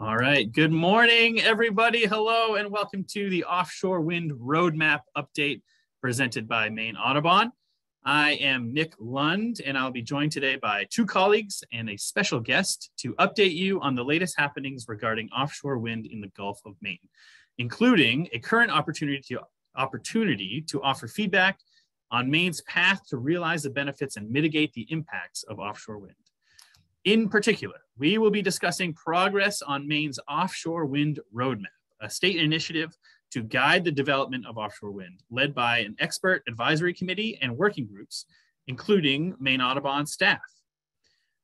All right. Good morning, everybody. Hello, and welcome to the Offshore Wind Roadmap Update presented by Maine Audubon. I am Nick Lund, and I'll be joined today by two colleagues and a special guest to update you on the latest happenings regarding offshore wind in the Gulf of Maine, including a current opportunity to, opportunity to offer feedback on Maine's path to realize the benefits and mitigate the impacts of offshore wind. In particular, we will be discussing progress on Maine's offshore wind roadmap, a state initiative to guide the development of offshore wind, led by an expert advisory committee and working groups, including Maine Audubon staff.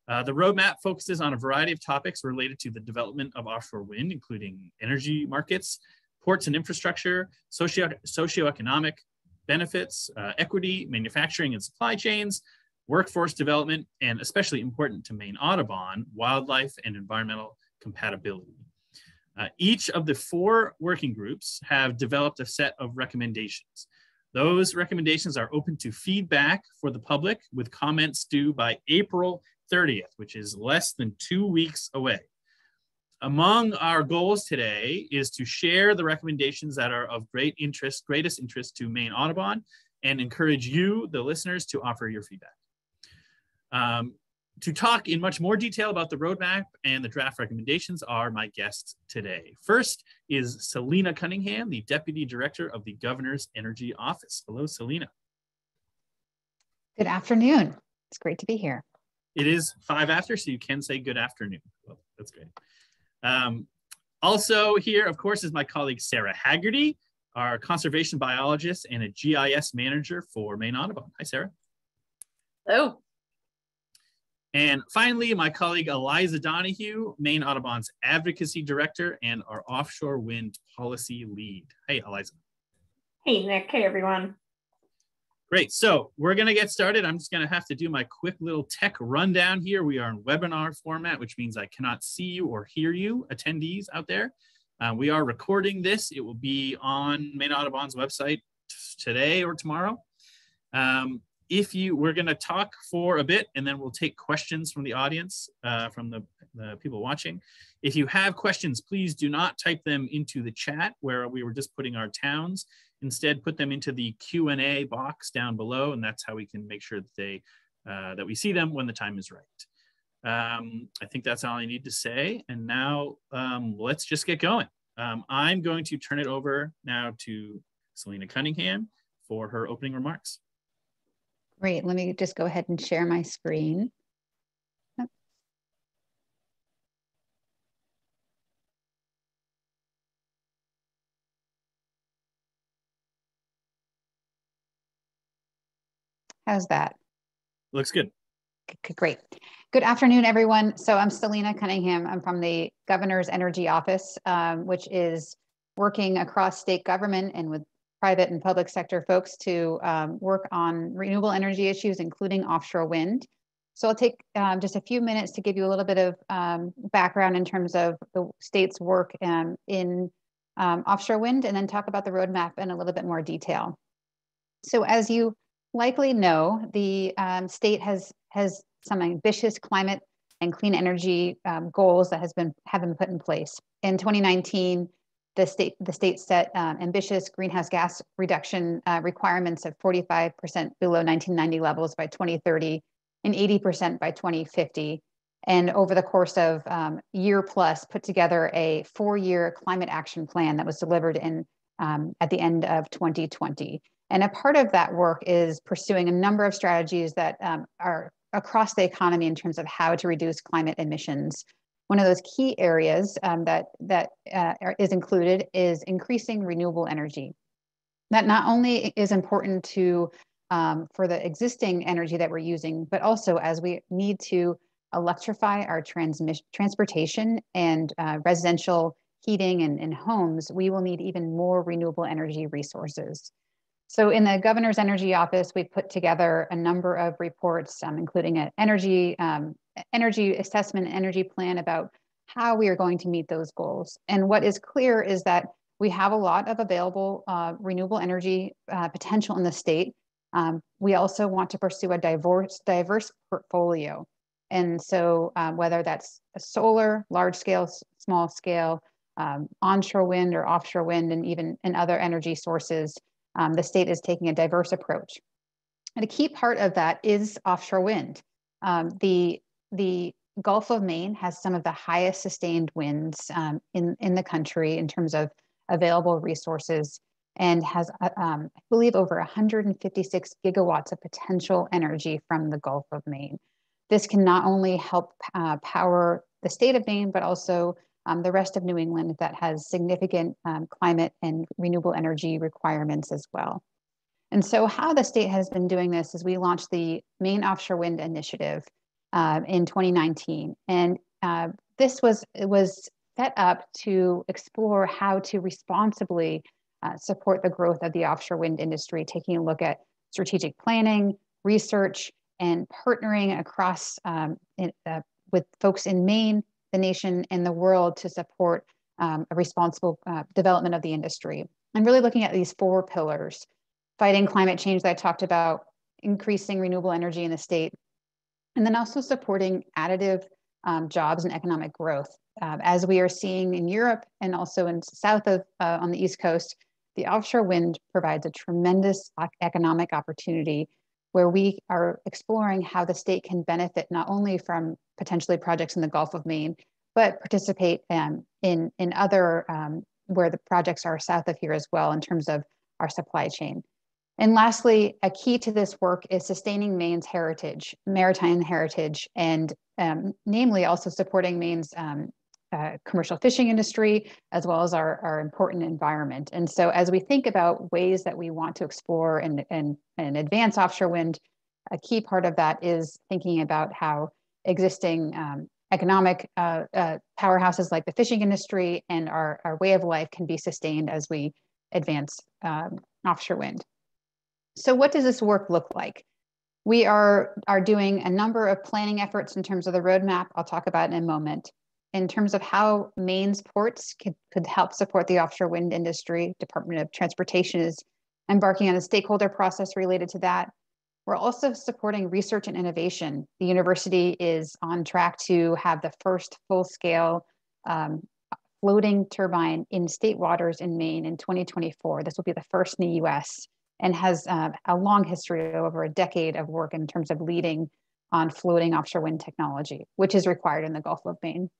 Uh, the roadmap focuses on a variety of topics related to the development of offshore wind, including energy markets, ports and infrastructure, socio socioeconomic benefits, uh, equity, manufacturing and supply chains, workforce development, and especially important to Maine Audubon, wildlife and environmental compatibility. Uh, each of the four working groups have developed a set of recommendations. Those recommendations are open to feedback for the public with comments due by April 30th, which is less than two weeks away. Among our goals today is to share the recommendations that are of great interest, greatest interest to Maine Audubon and encourage you, the listeners, to offer your feedback. Um, to talk in much more detail about the roadmap and the draft recommendations are my guests today. First is Celina Cunningham, the Deputy Director of the Governor's Energy Office. Hello, Celina. Good afternoon. It's great to be here. It is five after, so you can say good afternoon. Well, that's great. Um, also here, of course, is my colleague Sarah Haggerty, our conservation biologist and a GIS manager for Maine Audubon. Hi, Sarah. Hello. And finally, my colleague Eliza Donoghue, Maine Audubon's advocacy director and our offshore wind policy lead. Hey, Eliza. Hey, Nick. Hey, everyone. Great. So we're going to get started. I'm just going to have to do my quick little tech rundown here. We are in webinar format, which means I cannot see you or hear you, attendees out there. Uh, we are recording this. It will be on Maine Audubon's website today or tomorrow. Um, if you, we're going to talk for a bit and then we'll take questions from the audience, uh, from the, the, people watching. If you have questions, please do not type them into the chat where we were just putting our towns. Instead, put them into the Q&A box down below, and that's how we can make sure that they, uh, that we see them when the time is right. Um, I think that's all I need to say. And now um, let's just get going. Um, I'm going to turn it over now to Celina Cunningham for her opening remarks. Great. Let me just go ahead and share my screen. How's that? Looks good. Great. Good afternoon, everyone. So I'm Celina Cunningham. I'm from the Governor's Energy Office, um, which is working across state government and with private and public sector folks to um, work on renewable energy issues, including offshore wind. So I'll take um, just a few minutes to give you a little bit of um, background in terms of the state's work um, in um, offshore wind and then talk about the roadmap in a little bit more detail. So as you likely know, the um, state has, has some ambitious climate and clean energy goals that has been, have been put in place. In 2019, the state the state set um, ambitious greenhouse gas reduction uh, requirements of 45% below 1990 levels by 2030 and 80% by 2050 and over the course of um, year plus put together a four-year climate action plan that was delivered in um, at the end of 2020 and a part of that work is pursuing a number of strategies that um, are across the economy in terms of how to reduce climate emissions one of those key areas um, that, that uh, is included is increasing renewable energy. That not only is important to um, for the existing energy that we're using, but also as we need to electrify our transmission, transportation and uh, residential heating and, and homes, we will need even more renewable energy resources. So in the governor's energy office, we've put together a number of reports, um, including an energy um, energy assessment, energy plan about how we are going to meet those goals. And what is clear is that we have a lot of available uh, renewable energy uh, potential in the state. Um, we also want to pursue a diverse, diverse portfolio. And so um, whether that's solar, large scale, small scale, um, onshore wind or offshore wind, and even in other energy sources, um, the state is taking a diverse approach. And a key part of that is offshore wind. Um, the, the Gulf of Maine has some of the highest sustained winds um, in, in the country in terms of available resources and has, uh, um, I believe, over 156 gigawatts of potential energy from the Gulf of Maine. This can not only help uh, power the state of Maine, but also um, the rest of New England that has significant um, climate and renewable energy requirements as well. And so how the state has been doing this is we launched the Maine Offshore Wind Initiative uh, in 2019. And uh, this was, was set up to explore how to responsibly uh, support the growth of the offshore wind industry, taking a look at strategic planning, research, and partnering across um, in, uh, with folks in Maine, the nation, and the world to support um, a responsible uh, development of the industry. And really looking at these four pillars, fighting climate change that I talked about, increasing renewable energy in the state, and then also supporting additive um, jobs and economic growth. Uh, as we are seeing in Europe and also in south of uh, on the East Coast, the offshore wind provides a tremendous economic opportunity where we are exploring how the state can benefit not only from potentially projects in the Gulf of Maine, but participate um, in, in other um, where the projects are south of here as well in terms of our supply chain. And lastly, a key to this work is sustaining Maine's heritage, maritime heritage, and um, namely also supporting Maine's um, uh, commercial fishing industry, as well as our, our important environment. And so as we think about ways that we want to explore and, and, and advance offshore wind, a key part of that is thinking about how existing um, economic uh, uh, powerhouses like the fishing industry and our, our way of life can be sustained as we advance um, offshore wind. So what does this work look like? We are, are doing a number of planning efforts in terms of the roadmap I'll talk about in a moment in terms of how Maine's ports could, could help support the offshore wind industry. Department of Transportation is embarking on a stakeholder process related to that. We're also supporting research and innovation. The university is on track to have the first full-scale um, floating turbine in state waters in Maine in 2024. This will be the first in the US and has uh, a long history over a decade of work in terms of leading on floating offshore wind technology, which is required in the Gulf of Maine.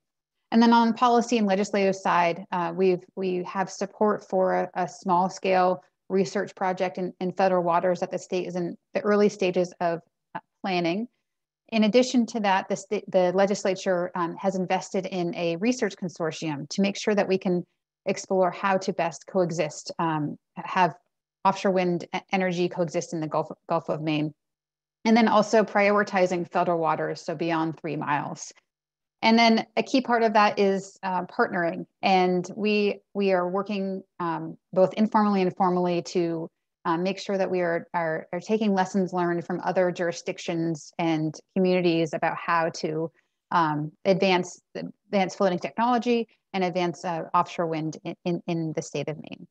And then on policy and legislative side, uh, we've we have support for a, a small scale research project in, in, federal waters that the state is in the early stages of uh, planning. In addition to that, the, state, the legislature um, has invested in a research consortium to make sure that we can explore how to best coexist, um, have offshore wind energy coexist in the Gulf, Gulf of Maine. And then also prioritizing federal waters, so beyond three miles. And then a key part of that is uh, partnering. And we, we are working um, both informally and formally to uh, make sure that we are, are, are, taking lessons learned from other jurisdictions and communities about how to um, advance, advance floating technology and advance uh, offshore wind in, in, in, the state of Maine.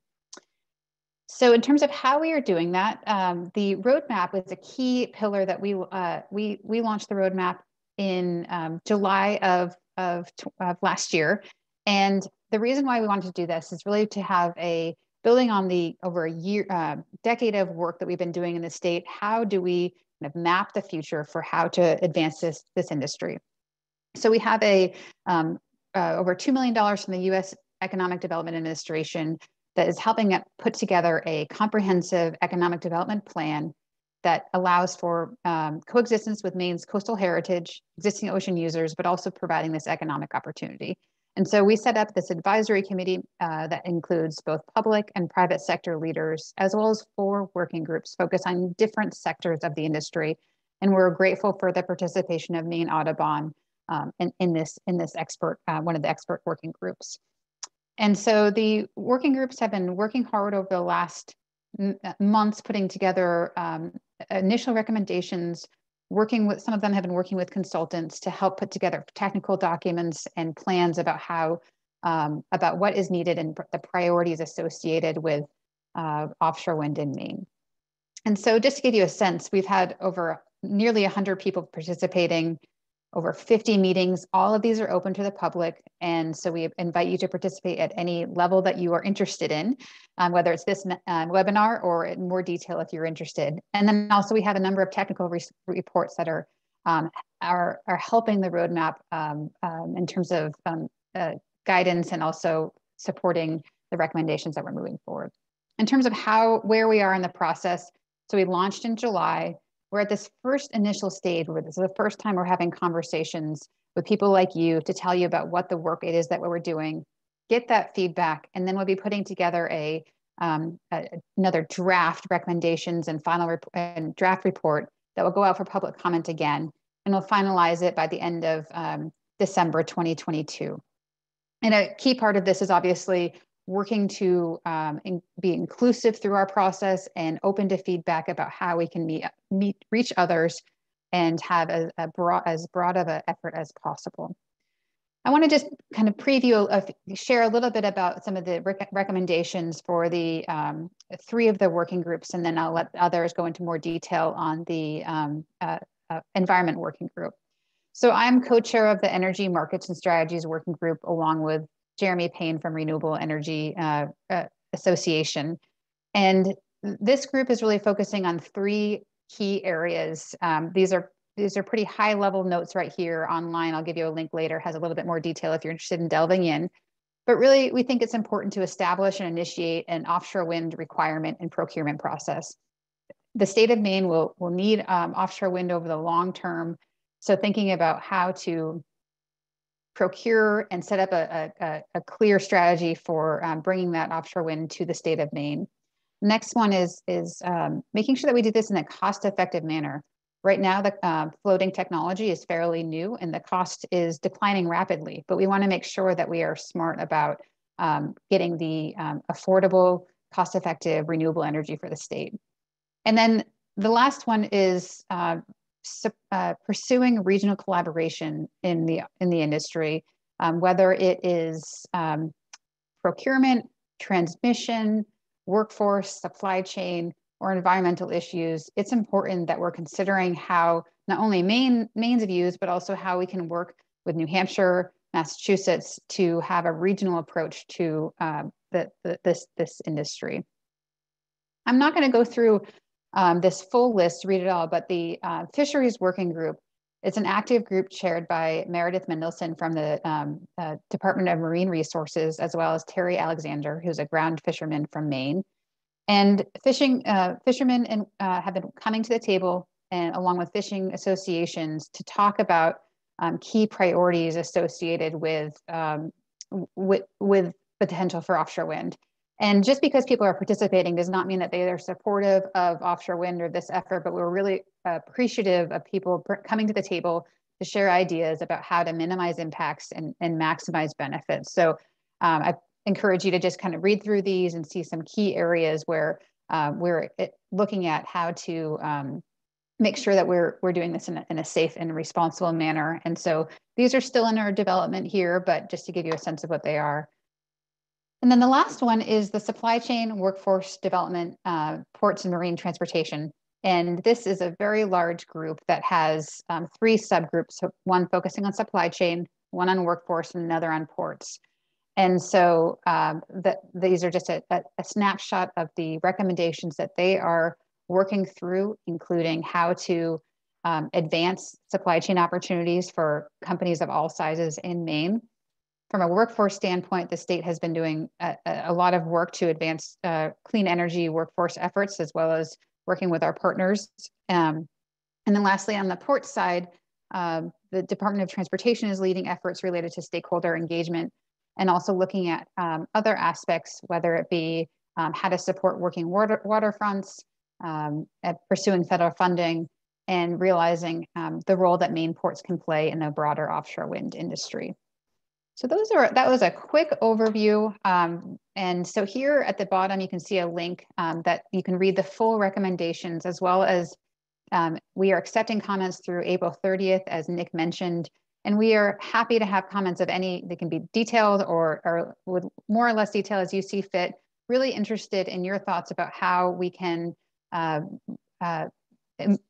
So in terms of how we are doing that, um, the roadmap is a key pillar that we, uh, we, we launched the roadmap in um, July of, of, of last year. And the reason why we wanted to do this is really to have a building on the over a year, uh, decade of work that we've been doing in the state. How do we kind of map the future for how to advance this, this industry? So we have a um, uh, over $2 million from the US Economic Development Administration that is helping put together a comprehensive economic development plan that allows for um, coexistence with Maine's coastal heritage, existing ocean users, but also providing this economic opportunity. And so we set up this advisory committee uh, that includes both public and private sector leaders, as well as four working groups focused on different sectors of the industry. And we're grateful for the participation of Maine Audubon um, in, in, this, in this expert, uh, one of the expert working groups. And so the working groups have been working hard over the last months putting together um, initial recommendations, working with some of them have been working with consultants to help put together technical documents and plans about how um, about what is needed and the priorities associated with uh, offshore wind in Maine. And so just to give you a sense, we've had over nearly 100 people participating over 50 meetings. All of these are open to the public. And so we invite you to participate at any level that you are interested in, um, whether it's this uh, webinar or in more detail if you're interested. And then also we have a number of technical re reports that are, um, are, are helping the roadmap um, um in terms of um, uh, guidance and also supporting the recommendations that we're moving forward. In terms of how, where we are in the process, so we launched in July we're at this first initial stage where this is the first time we're having conversations with people like you to tell you about what the work it is that we're doing, get that feedback, and then we'll be putting together a, um, a another draft recommendations and final rep- and draft report that will go out for public comment again, and we'll finalize it by the end of um, December 2022. And a key part of this is obviously working to um, in, be inclusive through our process and open to feedback about how we can meet, meet reach others and have a, a broad, as broad of an effort as possible. I want to just kind of preview, uh, share a little bit about some of the rec recommendations for the um, three of the working groups, and then I'll let others go into more detail on the um, uh, uh, environment working group. So I'm co-chair of the Energy Markets and Strategies Working Group, along with Jeremy Payne from Renewable Energy uh, uh, Association. And this group is really focusing on three key areas. Um, these are these are pretty high level notes right here online. I'll give you a link later, has a little bit more detail if you're interested in delving in. But really, we think it's important to establish and initiate an offshore wind requirement and procurement process. The state of Maine will, will need um, offshore wind over the long term. So thinking about how to procure and set up a, a, a clear strategy for um, bringing that offshore wind to the state of Maine. Next one is, is um, making sure that we do this in a cost-effective manner. Right now, the uh, floating technology is fairly new and the cost is declining rapidly, but we wanna make sure that we are smart about um, getting the um, affordable, cost-effective renewable energy for the state. And then the last one is uh, uh, pursuing regional collaboration in the in the industry, um, whether it is um, procurement, transmission, workforce, supply chain, or environmental issues. It's important that we're considering how not only Maine Maine's views, but also how we can work with New Hampshire, Massachusetts to have a regional approach to uh, the, the, this this industry. I'm not going to go through um, this full list, read it all, but the uh, Fisheries Working Group, it's an active group chaired by Meredith Mendelson from the um, uh, Department of Marine Resources, as well as Terry Alexander, who's a ground fisherman from Maine. And fishing uh, fishermen and, uh, have been coming to the table and along with fishing associations to talk about um, key priorities associated with, um, with, with potential for offshore wind. And just because people are participating does not mean that they are supportive of offshore wind or this effort, but we're really appreciative of people coming to the table to share ideas about how to minimize impacts and, and maximize benefits. So um, I encourage you to just kind of read through these and see some key areas where uh, we're eh, looking at how to um, make sure that we're, we're doing this in a, in a safe and responsible manner. And so these are still in our development here, but just to give you a sense of what they are. And then the last one is the supply chain workforce development, uh, ports and marine transportation. And this is a very large group that has um, three subgroups, one focusing on supply chain, one on workforce, and another on ports. And so um, the, these are just a, a, a snapshot of the recommendations that they are working through, including how to um, advance supply chain opportunities for companies of all sizes in Maine from a workforce standpoint, the state has been doing a, a lot of work to advance uh, clean energy workforce efforts, as well as working with our partners. Um, and then lastly, on the port side, um, the Department of Transportation is leading efforts related to stakeholder engagement and also looking at um, other aspects, whether it be um, how to support working water, waterfronts, um, pursuing federal funding, and realizing the role that Maine ports can play in the broader offshore wind industry. So those are that was a quick overview. Um, and so here at the bottom, you can see a link um, that you can read the full recommendations as well as um, we are accepting comments through April 30th, as Nick mentioned. And we are happy to have comments of any, that can be detailed or, or with more or less detail as you see fit. Really interested in your thoughts about how we can uh, uh,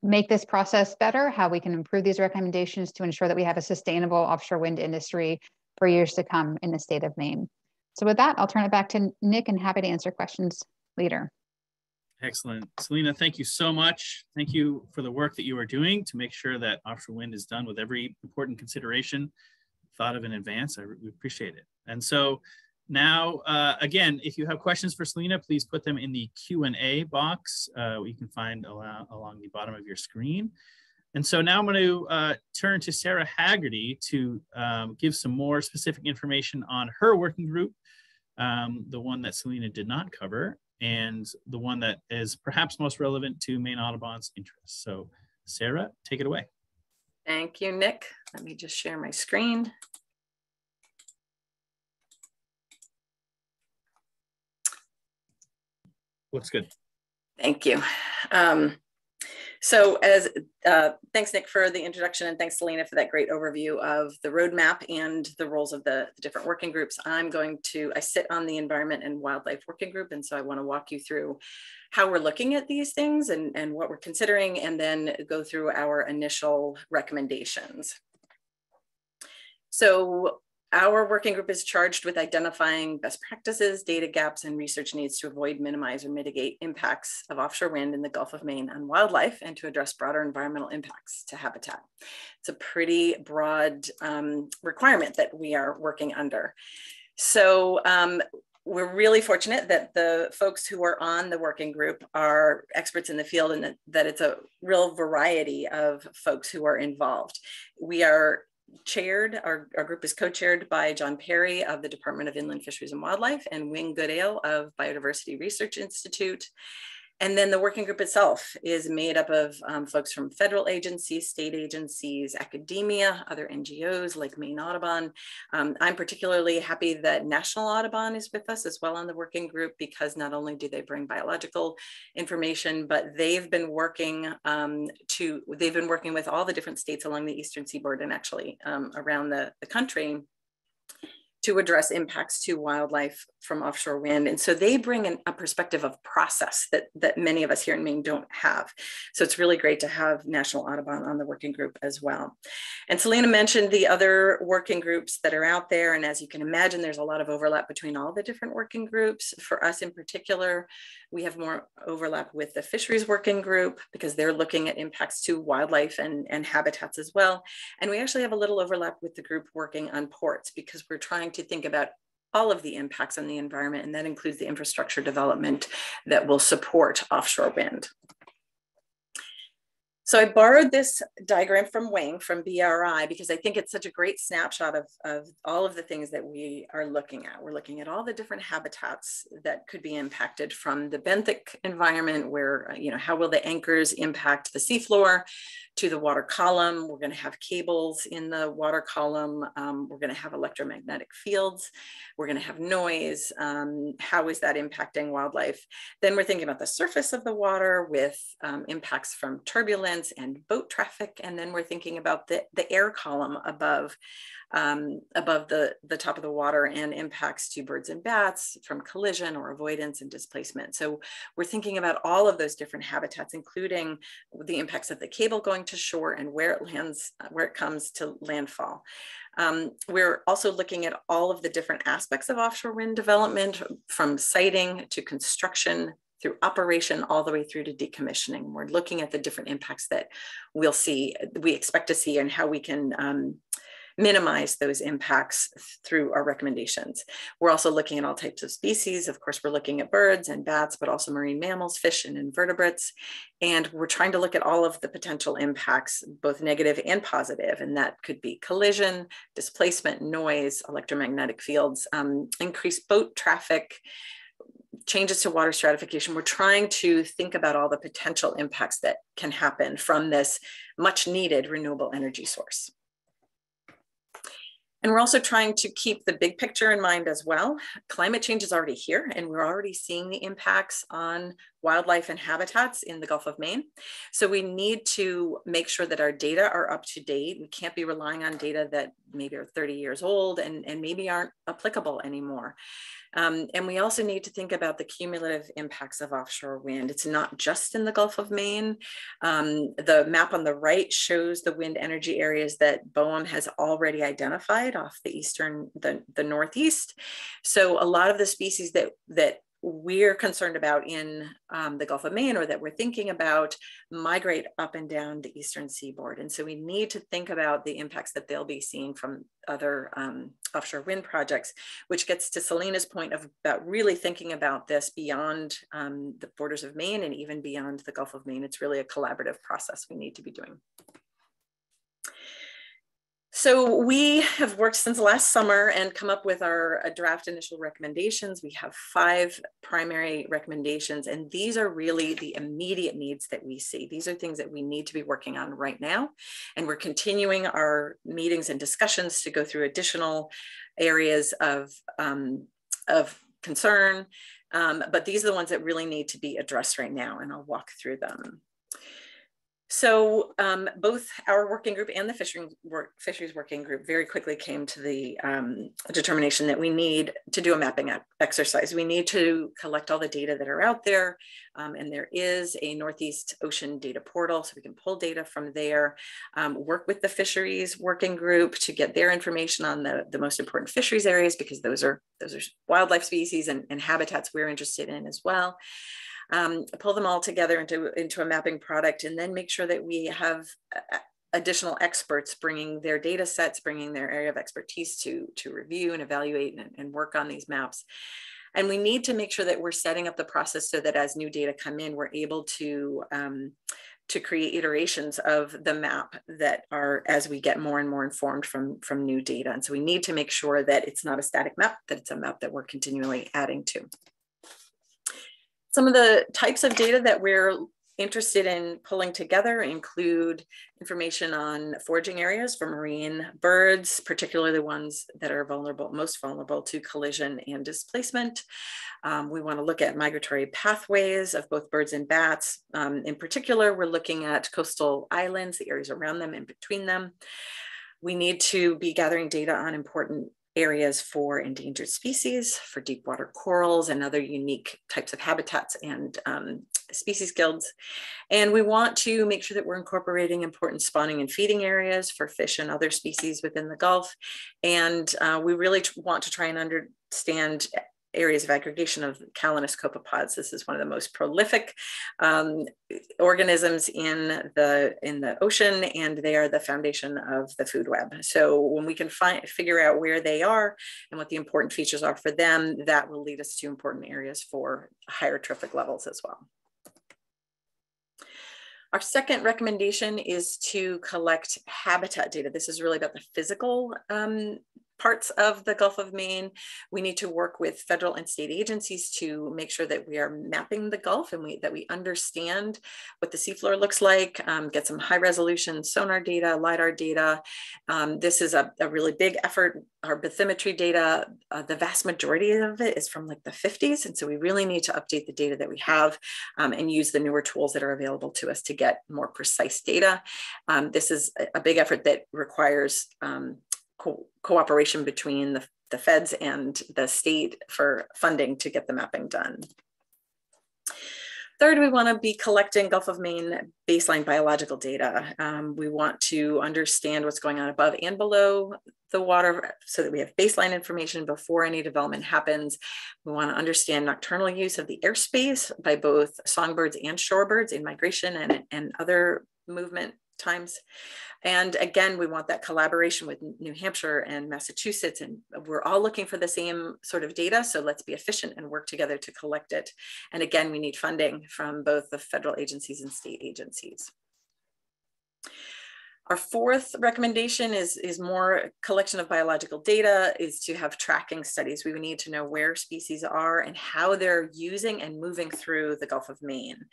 make this process better, how we can improve these recommendations to ensure that we have a sustainable offshore wind industry for years to come in the state of Maine. So with that, I'll turn it back to Nick and happy to answer questions later. Excellent. Celina, thank you so much. Thank you for the work that you are doing to make sure that offshore wind is done with every important consideration thought of in advance. I we appreciate it. And so now, uh, again, if you have questions for Celina, please put them in the Q&A box uh, you can find along, along the bottom of your screen. And so now I'm going to uh, turn to Sarah Haggerty to um, give some more specific information on her working group, um, the one that Celina did not cover, and the one that is perhaps most relevant to Maine Audubon's interests. So Sarah, take it away. Thank you, Nick. Let me just share my screen. Looks good. Thank you. Um, so as uh, thanks, Nick, for the introduction and thanks, Celina, for that great overview of the roadmap and the roles of the, the, different working groups. I'm going to, I sit on the Environment and Wildlife Working Group, and so I wanna walk you through how we're looking at these things and, and what we're considering, and then go through our initial recommendations. So our working group is charged with identifying best practices, data gaps, and research needs to avoid, minimize, or mitigate impacts of offshore wind in the Gulf of Maine on wildlife and to address broader environmental impacts to habitat. It's a pretty broad um, requirement that we are working under. So um, we're really fortunate that the folks who are on the working group are experts in the field and that, that it's a real variety of folks who are involved. We are chaired, our, our group is co-chaired by John Perry of the Department of Inland Fisheries and Wildlife and Wing Goodale of Biodiversity Research Institute. And then the working group itself is made up of um, folks from federal agencies, state agencies, academia, other NGOs like Maine Audubon. Um, I'm particularly happy that National Audubon is with us as well on the working group because not only do they bring biological information, but they've been working um, to, they've been working with all the different states along the Eastern Seaboard and actually um, around the, the country to address impacts to wildlife from offshore wind. And so they bring in a perspective of process that, that many of us here in Maine don't have. So it's really great to have National Audubon on the working group as well. And Celina mentioned the other working groups that are out there. And as you can imagine, there's a lot of overlap between all the different working groups. For us in particular, we have more overlap with the fisheries working group because they're looking at impacts to wildlife and, and habitats as well. And we actually have a little overlap with the group working on ports because we're trying to think about all of the impacts on the environment, and that includes the infrastructure development that will support offshore wind. So I borrowed this diagram from Wing from BRI because I think it's such a great snapshot of, of all of the things that we are looking at. We're looking at all the different habitats that could be impacted from the benthic environment where, you know, how will the anchors impact the seafloor to the water column. We're going to have cables in the water column. Um, we're going to have electromagnetic fields. We're going to have noise. Um, how is that impacting wildlife? Then we're thinking about the surface of the water with um, impacts from turbulence and boat traffic. And then we're thinking about the, the air column above um, above the, the top of the water and impacts to birds and bats from collision or avoidance and displacement. So we're thinking about all of those different habitats, including the impacts of the cable going to shore and where it lands, where it comes to landfall. Um, we're also looking at all of the different aspects of offshore wind development from siting to construction through operation all the way through to decommissioning. We're looking at the different impacts that we'll see, we expect to see and how we can um, minimize those impacts through our recommendations. We're also looking at all types of species. Of course, we're looking at birds and bats, but also marine mammals, fish, and invertebrates. And we're trying to look at all of the potential impacts, both negative and positive, and that could be collision, displacement, noise, electromagnetic fields, um, increased boat traffic, changes to water stratification, we're trying to think about all the potential impacts that can happen from this much needed renewable energy source. And we're also trying to keep the big picture in mind as well. Climate change is already here, and we're already seeing the impacts on wildlife and habitats in the Gulf of Maine. So we need to make sure that our data are up to date. We can't be relying on data that maybe are 30 years old and, and maybe aren't applicable anymore. Um, and we also need to think about the cumulative impacts of offshore wind. It's not just in the Gulf of Maine. Um, the map on the right shows the wind energy areas that BOEM has already identified off the eastern, the, the northeast. So a lot of the species that, that we're concerned about in um, the Gulf of Maine or that we're thinking about migrate up and down the eastern seaboard. And so we need to think about the impacts that they'll be seeing from other um, offshore wind projects, which gets to Celina's point of about really thinking about this beyond um, the borders of Maine and even beyond the Gulf of Maine. It's really a collaborative process we need to be doing. So we have worked since last summer and come up with our draft initial recommendations. We have five primary recommendations, and these are really the immediate needs that we see. These are things that we need to be working on right now. And we're continuing our meetings and discussions to go through additional areas of, um, of concern. Um, but these are the ones that really need to be addressed right now, and I'll walk through them. So um, both our working group and the fisheries, work, fisheries working group very quickly came to the um, determination that we need to do a mapping exercise. We need to collect all the data that are out there. Um, and there is a Northeast Ocean data portal, so we can pull data from there, um, work with the fisheries working group to get their information on the, the most important fisheries areas, because those are, those are wildlife species and, and habitats we're interested in as well um, pull them all together into, into a mapping product and then make sure that we have additional experts bringing their data sets, bringing their area of expertise to, to review and evaluate and, and work on these maps. And we need to make sure that we're setting up the process so that as new data come in, we're able to um, to create iterations of the map that are as we get more and more informed from from new data and so we need to make sure that it's not a static map that it's a map that we're continually adding to some of the types of data that we're interested in pulling together include information on foraging areas for marine birds, particularly the ones that are vulnerable, most vulnerable to collision and displacement. Um, we want to look at migratory pathways of both birds and bats. Um, in particular, we're looking at coastal islands, the areas around them and between them. We need to be gathering data on important areas for endangered species, for deep water corals and other unique types of habitats and um, species guilds. And we want to make sure that we're incorporating important spawning and feeding areas for fish and other species within the Gulf. And uh, we really want to try and understand areas of aggregation of Calanus copepods. This is one of the most prolific um, organisms in the in the ocean, and they are the foundation of the food web. So when we can find figure out where they are and what the important features are for them, that will lead us to important areas for higher trophic levels as well. Our second recommendation is to collect habitat data. This is really about the physical um, parts of the Gulf of Maine. We need to work with federal and state agencies to make sure that we are mapping the Gulf and we, that we understand what the seafloor looks like, um, get some high resolution sonar data, LIDAR data. Um, this is a, a, really big effort. Our bathymetry data, uh, the vast majority of it is from like the 50s. And so we really need to update the data that we have um, and use the newer tools that are available to us to get more precise data. Um, this is a big effort that requires um, co cooperation between the, the feds and the state for funding to get the mapping done. Third, we want to be collecting Gulf of Maine baseline biological data. Um, we want to understand what's going on above and below the water so that we have baseline information before any development happens. We want to understand nocturnal use of the airspace by both songbirds and shorebirds in migration and, and other movement times. And again, we want that collaboration with New Hampshire and Massachusetts, and we're all looking for the same sort of data. So let's be efficient and work together to collect it. And again, we need funding from both the federal agencies and state agencies. Our fourth recommendation is, is more collection of biological data is to have tracking studies. We need to know where species are and how they're using and moving through the Gulf of Maine.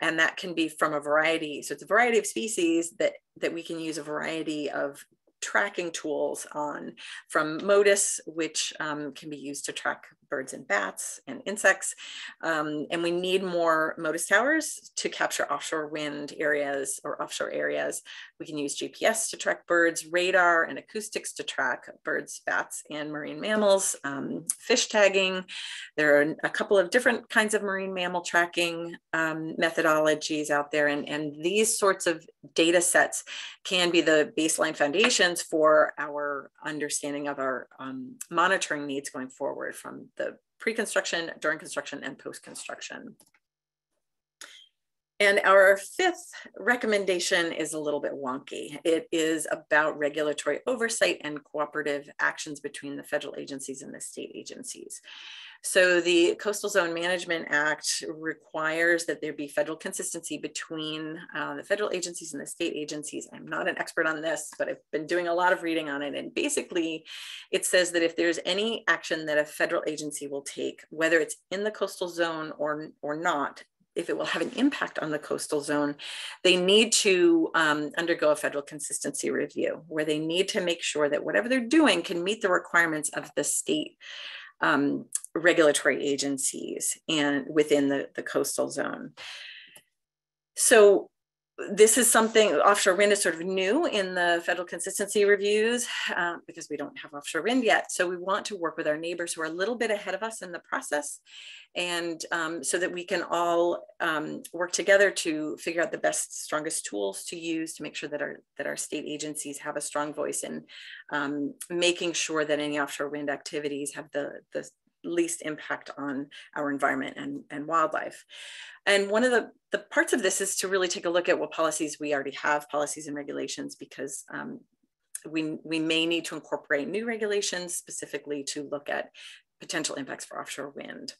And that can be from a variety. So it's a variety of species that, that we can use a variety of tracking tools on from Motus, which um, can be used to track birds and bats and insects. Um, and we need more Motus towers to capture offshore wind areas or offshore areas. We can use GPS to track birds, radar and acoustics to track birds, bats, and marine mammals, um, fish tagging. There are a couple of different kinds of marine mammal tracking um, methodologies out there. And, and these sorts of data sets can be the baseline foundations for our understanding of our um, monitoring needs going forward from the pre-construction, during construction, and post-construction. And our fifth recommendation is a little bit wonky. It is about regulatory oversight and cooperative actions between the federal agencies and the state agencies. So the Coastal Zone Management Act requires that there be federal consistency between uh, the federal agencies and the state agencies. I'm not an expert on this, but I've been doing a lot of reading on it. And basically, it says that if there's any action that a federal agency will take, whether it's in the coastal zone or, or not, if it will have an impact on the coastal zone, they need to um, undergo a federal consistency review where they need to make sure that whatever they're doing can meet the requirements of the state um, regulatory agencies and within the, the coastal zone. So this is something offshore wind is sort of new in the federal consistency reviews uh, because we don't have offshore wind yet. So we want to work with our neighbors who are a little bit ahead of us in the process and um, so that we can all um, work together to figure out the best, strongest tools to use to make sure that our that our state agencies have a strong voice in um, making sure that any offshore wind activities have the the least impact on our environment and, and wildlife. And one of the, the parts of this is to really take a look at what policies we already have, policies and regulations, because um, we, we may need to incorporate new regulations specifically to look at potential impacts for offshore wind.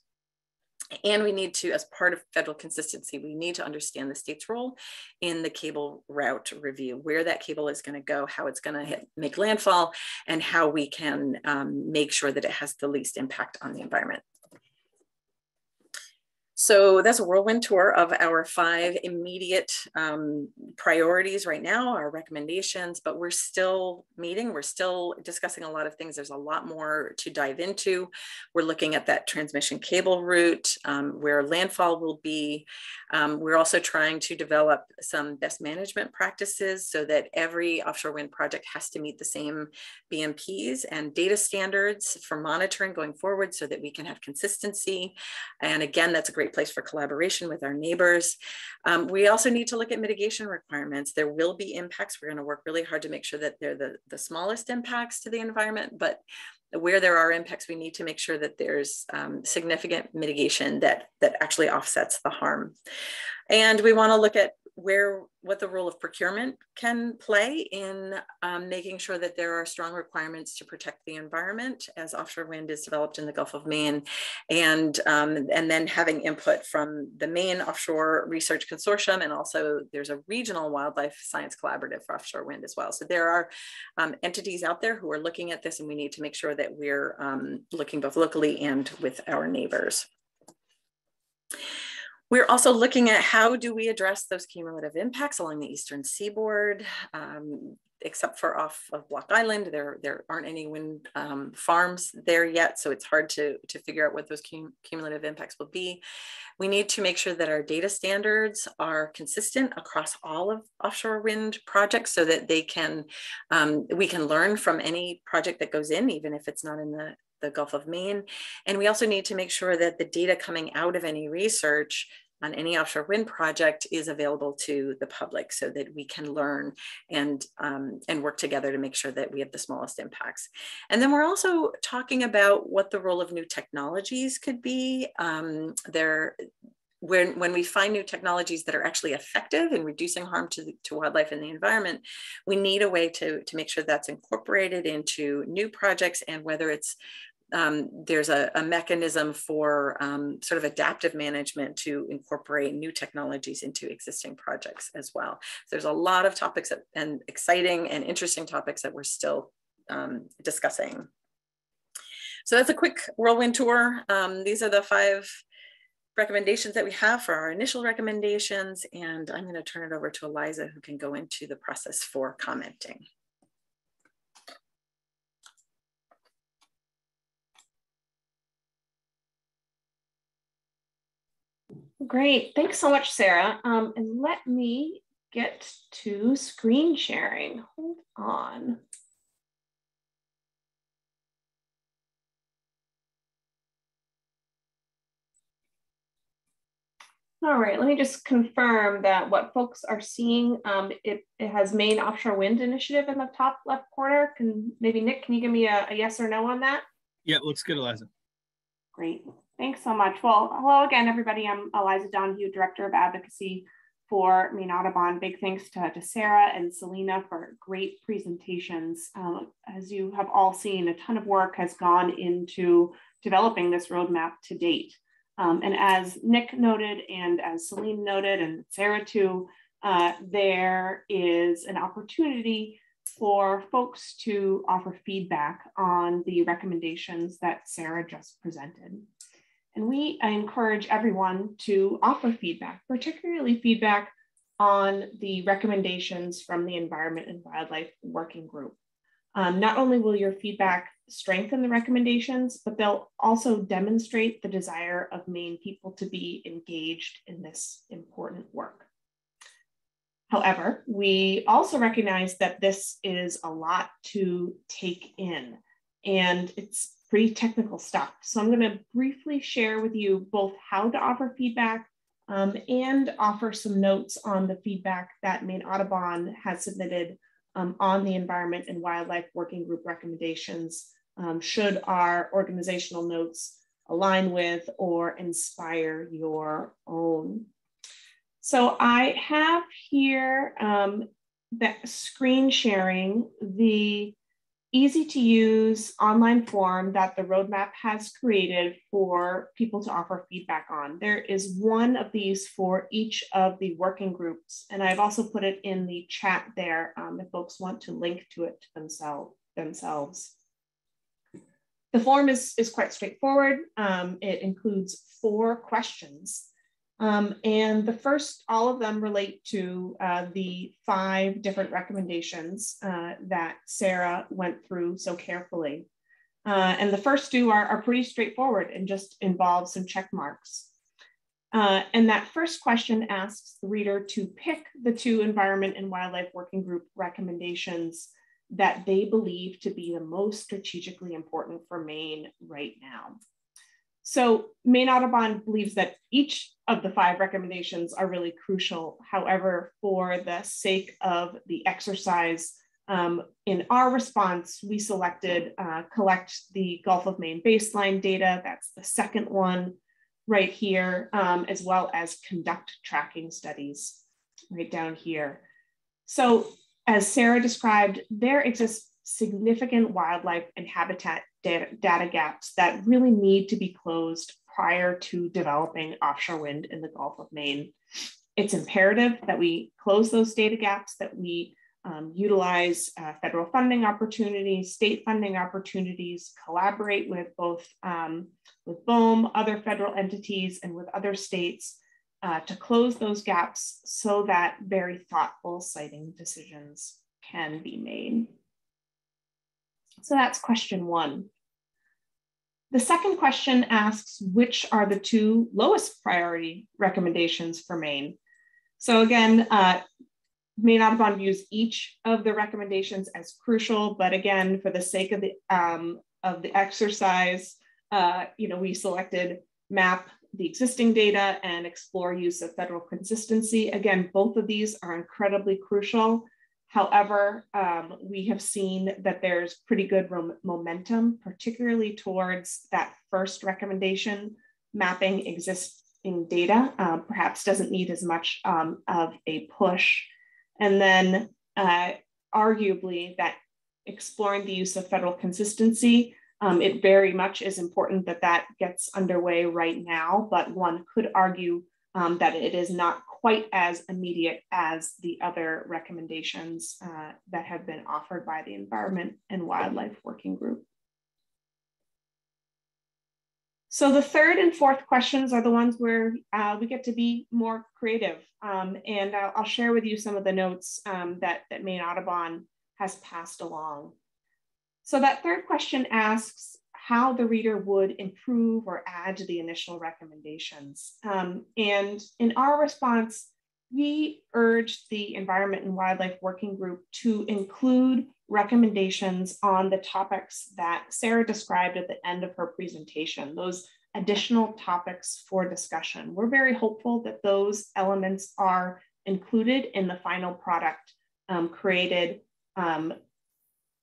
And we need to, as part of federal consistency, we need to understand the state's role in the cable route review, where that cable is going to go, how it's going to make landfall, and how we can um, make sure that it has the least impact on the environment. So that's a whirlwind tour of our five immediate um, priorities right now, our recommendations, but we're still meeting. We're still discussing a lot of things. There's a lot more to dive into. We're looking at that transmission cable route, um, where landfall will be. Um, we're also trying to develop some best management practices so that every offshore wind project has to meet the same BMPs and data standards for monitoring going forward so that we can have consistency. And again, that's a great place for collaboration with our neighbors. Um, we also need to look at mitigation requirements. There will be impacts. We're going to work really hard to make sure that they're the, the smallest impacts to the environment, but where there are impacts, we need to make sure that there's um, significant mitigation that, that actually offsets the harm. And we want to look at where what the role of procurement can play in um, making sure that there are strong requirements to protect the environment as offshore wind is developed in the Gulf of Maine, and um, and then having input from the Maine Offshore Research Consortium, and also there's a regional wildlife science collaborative for offshore wind as well. So there are um, entities out there who are looking at this, and we need to make sure that we're um, looking both locally and with our neighbors. We're also looking at how do we address those cumulative impacts along the eastern seaboard. Um, except for off of Block Island, there, there aren't any wind um, farms there yet, so it's hard to, to figure out what those cum cumulative impacts will be. We need to make sure that our data standards are consistent across all of offshore wind projects so that they can, um, we can learn from any project that goes in, even if it's not in the, the Gulf of Maine. And we also need to make sure that the data coming out of any research on any offshore wind project is available to the public so that we can learn and, um, and work together to make sure that we have the smallest impacts. And then we're also talking about what the role of new technologies could be. Um, there, when, when we find new technologies that are actually effective in reducing harm to, to wildlife and the environment, we need a way to, to make sure that's incorporated into new projects and whether it's um, there's a, a, mechanism for um, sort of adaptive management to incorporate new technologies into existing projects as well. So there's a lot of topics that, and exciting and interesting topics that we're still um, discussing. So that's a quick whirlwind tour. Um, these are the five recommendations that we have for our initial recommendations. And I'm gonna turn it over to Eliza who can go into the process for commenting. Great. Thanks so much, Sarah. Um, and let me get to screen sharing. Hold on. All right, let me just confirm that what folks are seeing, um, it, it has Maine Offshore Wind Initiative in the top left corner. Can maybe Nick, can you give me a, a yes or no on that? Yeah, looks good, Eliza. Great, thanks so much. Well, hello again, everybody. I'm Eliza Donoghue, Director of Advocacy for Maine Audubon. Big thanks to, to Sarah and Celina for great presentations. Um, as you have all seen, a ton of work has gone into developing this roadmap to date. Um, and as Nick noted, and as Celina noted, and Sarah too, uh, there is an opportunity for folks to offer feedback on the recommendations that Sarah just presented. And we encourage everyone to offer feedback, particularly feedback on the recommendations from the Environment and Wildlife Working Group. Um, not only will your feedback strengthen the recommendations, but they'll also demonstrate the desire of Maine people to be engaged in this important work. However, we also recognize that this is a lot to take in and it's pretty technical stuff. So I'm gonna briefly share with you both how to offer feedback um, and offer some notes on the feedback that Maine Audubon has submitted um, on the Environment and Wildlife Working Group recommendations um, should our organizational notes align with or inspire your own. So I have here um, that screen sharing the easy to use online form that the roadmap has created for people to offer feedback on. There is one of these for each of the working groups. And I've also put it in the chat there um, if folks want to link to it themselves. themselves. The form is, is quite straightforward. Um, it includes four questions. Um, and the first, all of them relate to uh, the five different recommendations uh, that Sarah went through so carefully. Uh, and the first two are, are pretty straightforward and just involve some check marks. Uh, and that first question asks the reader to pick the two Environment and Wildlife Working Group recommendations that they believe to be the most strategically important for Maine right now. So Maine Audubon believes that each of the five recommendations are really crucial. However, for the sake of the exercise, um, in our response, we selected uh, collect the Gulf of Maine baseline data. That's the second one right here, um, as well as conduct tracking studies right down here. So as Sarah described, there exists significant wildlife and habitat data, data, gaps that really need to be closed prior to developing offshore wind in the Gulf of Maine. It's imperative that we close those data gaps, that we um, utilize uh, federal funding opportunities, state funding opportunities, collaborate with both um, with BOEM, other federal entities, and with other states uh, to close those gaps so that very thoughtful siting decisions can be made. So that's question one. The second question asks, which are the two lowest priority recommendations for Maine? So again, uh, Maine Audubon views each of the recommendations as crucial, but again, for the sake of the, um, of the exercise, uh, you know, we selected map the existing data and explore use of federal consistency. Again, both of these are incredibly crucial. However, um, we have seen that there's pretty good momentum, particularly towards that first recommendation, mapping existing data, uh, perhaps doesn't need as much um, of a push. And then uh, arguably that exploring the use of federal consistency um, it very much is important that that gets underway right now, but one could argue um, that it is not quite as immediate as the other recommendations uh, that have been offered by the Environment and Wildlife Working Group. So the third and fourth questions are the ones where uh, we get to be more creative. Um, and I'll, I'll, share with you some of the notes um, that, that Maine Audubon has passed along. So that third question asks, how the reader would improve or add to the initial recommendations. Um, and in our response, we urged the Environment and Wildlife Working Group to include recommendations on the topics that Sarah described at the end of her presentation, those additional topics for discussion. We're very hopeful that those elements are included in the final product um, created um,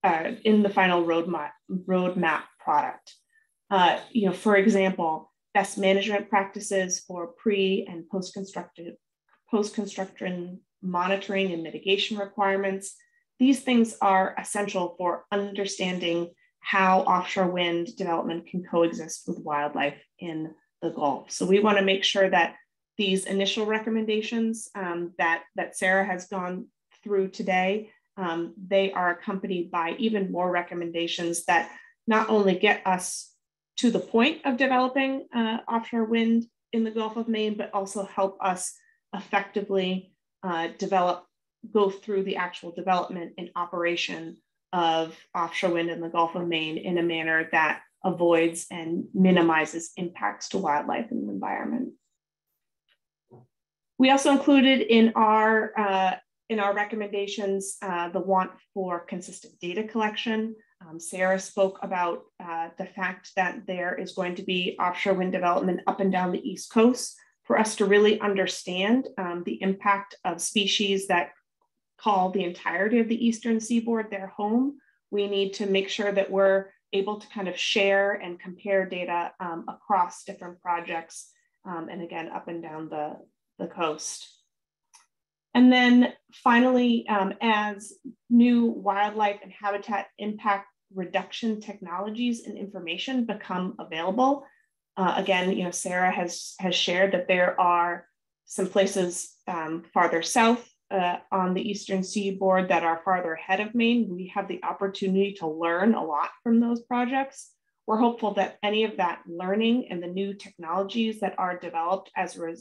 uh, in the final roadmap, roadmap product. Uh, you know, for example, best management practices for pre and post-construction post-construction monitoring and mitigation requirements. These things are essential for understanding how offshore wind development can coexist with wildlife in the Gulf. So we want to make sure that these initial recommendations um, that, that Sarah has gone through today, um, they are accompanied by even more recommendations that not only get us to the point of developing uh, offshore wind in the Gulf of Maine, but also help us effectively uh, develop, go through the actual development and operation of offshore wind in the Gulf of Maine in a manner that avoids and minimizes impacts to wildlife and the environment. We also included in our, uh, in our recommendations uh, the want for consistent data collection. Um, Sarah spoke about uh, the fact that there is going to be offshore wind development up and down the East Coast. For us to really understand um, the impact of species that call the entirety of the Eastern seaboard their home, we need to make sure that we're able to kind of share and compare data um, across different projects um, and again, up and down the, the coast. And then finally, um, as new wildlife and habitat impact reduction technologies and information become available, uh, again, you know, Sarah has, has shared that there are some places um, farther south uh, on the eastern seaboard that are farther ahead of Maine, we have the opportunity to learn a lot from those projects. We're hopeful that any of that learning and the new technologies that are developed as a,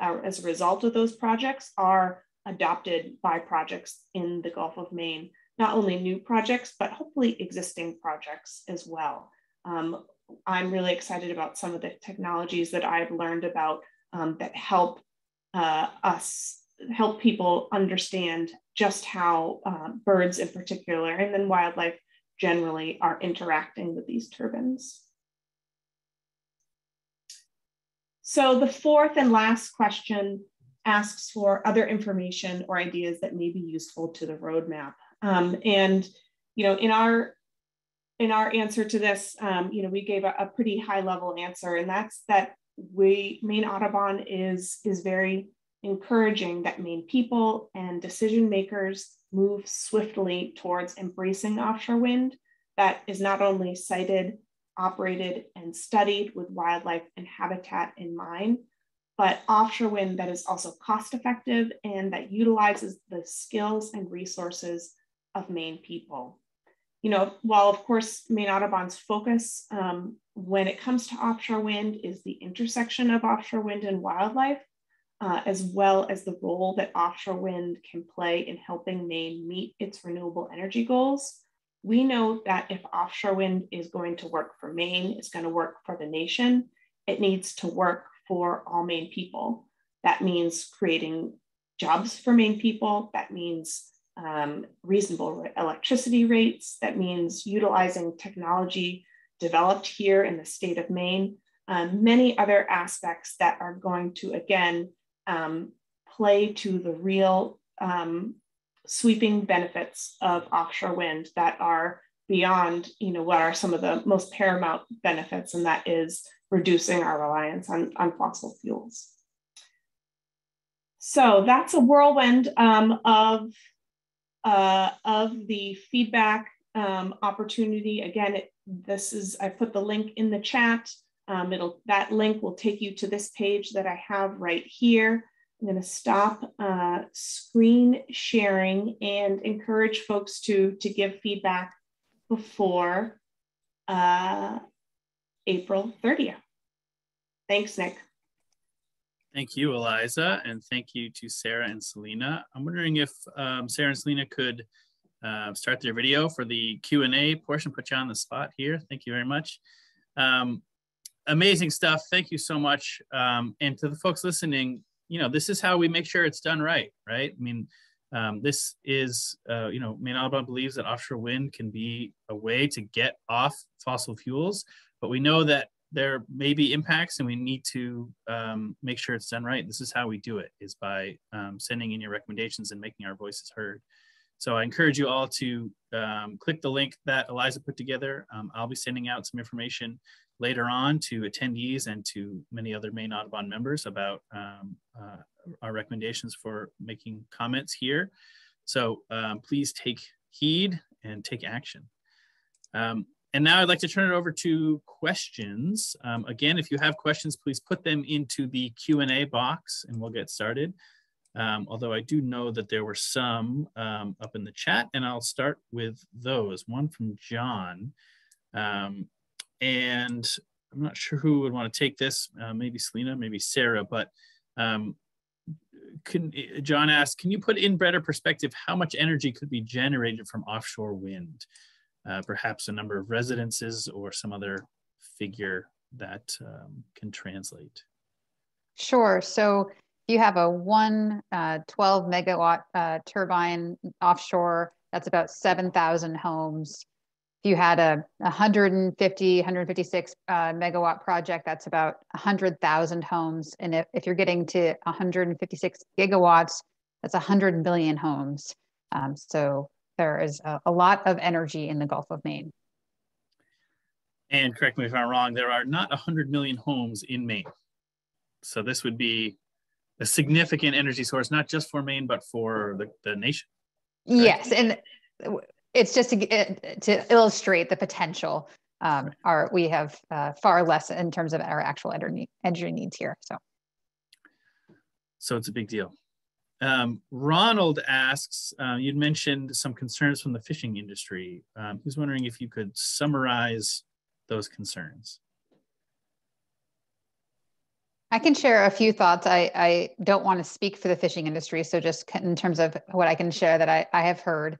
uh, as a result of those projects are adopted by projects in the Gulf of Maine, not only new projects, but hopefully existing projects as well. Um, I'm really excited about some of the technologies that I've learned about um, that help uh, us help people understand just how uh, birds in particular and then wildlife generally are interacting with these turbines. So the fourth and last question asks for other information or ideas that may be useful to the roadmap. Um, and you know, in our in our answer to this, um, you know, we gave a, a pretty high level answer, and that's that we Maine Audubon is is very encouraging that Maine people and decision makers move swiftly towards embracing offshore wind that is not only sited, operated, and studied with wildlife and habitat in mind, but offshore wind that is also cost effective and that utilizes the skills and resources of Maine people. You know, while of course Maine Audubon's focus um, when it comes to offshore wind is the intersection of offshore wind and wildlife, uh, as well as the role that offshore wind can play in helping Maine meet its renewable energy goals. We know that if offshore wind is going to work for Maine, it's going to work for the nation, it needs to work for all Maine people. That means creating jobs for Maine people. That means um, reasonable electricity rates. That means utilizing technology developed here in the state of Maine. Um, many other aspects that are going to, again, um, play to the real um, sweeping benefits of offshore wind that are beyond you know what are some of the most paramount benefits and that is reducing our reliance on, on fossil fuels so that's a whirlwind um, of uh, of the feedback um, opportunity again it, this is i put the link in the chat um, it'll, that link will take you to this page that I have right here. I'm going to stop uh, screen sharing and encourage folks to, to give feedback before uh, April 30th. Thanks, Nick. Thank you, Eliza, and thank you to Sarah and Celina. I'm wondering if um, Sarah and Celina could uh, start their video for the Q&A portion, put you on the spot here. Thank you very much. Um, amazing stuff. Thank you so much. Um, and to the folks listening, you know, this is how we make sure it's done right, right? I mean, um, this is, uh, you know, Maine Audubon believes that offshore wind can be a way to get off fossil fuels, but we know that there may be impacts and we need to um, make sure it's done right. This is how we do it, is by um, sending in your recommendations and making our voices heard. So I encourage you all to um, click the link that Eliza put together. Um, I'll be sending out some information later on to attendees and to many other Maine Audubon members about um, uh, our recommendations for making comments here. So um, please take heed and take action. And now I'd like to turn it over to questions. Um, again, if you have questions, please put them into the Q&A box and we'll get started. Um, although I do know that there were some um, up in the chat and I'll start with those. One from John. Um, and I'm not sure who would want to take this, uh, maybe Celina, maybe Sarah, but um, can, John asked, can you put in better perspective how much energy could be generated from offshore wind? Uh, perhaps a number of residences or some other figure that um, can translate. Sure. So if you have a one uh, 12 megawatt uh, turbine offshore, that's about 7,000 homes if you had a 150, 156 uh, megawatt project, that's about 100,000 homes. And if, if you're getting to 156 gigawatts, that's 100 million homes. Um, so there is a, a lot of energy in the Gulf of Maine. And correct me if I'm wrong, there are not 100 million homes in Maine. So this would be a significant energy source, not just for Maine, but for the, the nation. Correct? Yes. And it's just to, to illustrate the potential. Um, our, we have uh, far less in terms of our actual energy, energy needs here. So. So it's a big deal. Um, Ronald asks, uh, you'd mentioned some concerns from the fishing industry. Um, he's wondering if you could summarize those concerns. I can share a few thoughts. I, I don't want to speak for the fishing industry, so just in terms of what I can share that I, I have heard.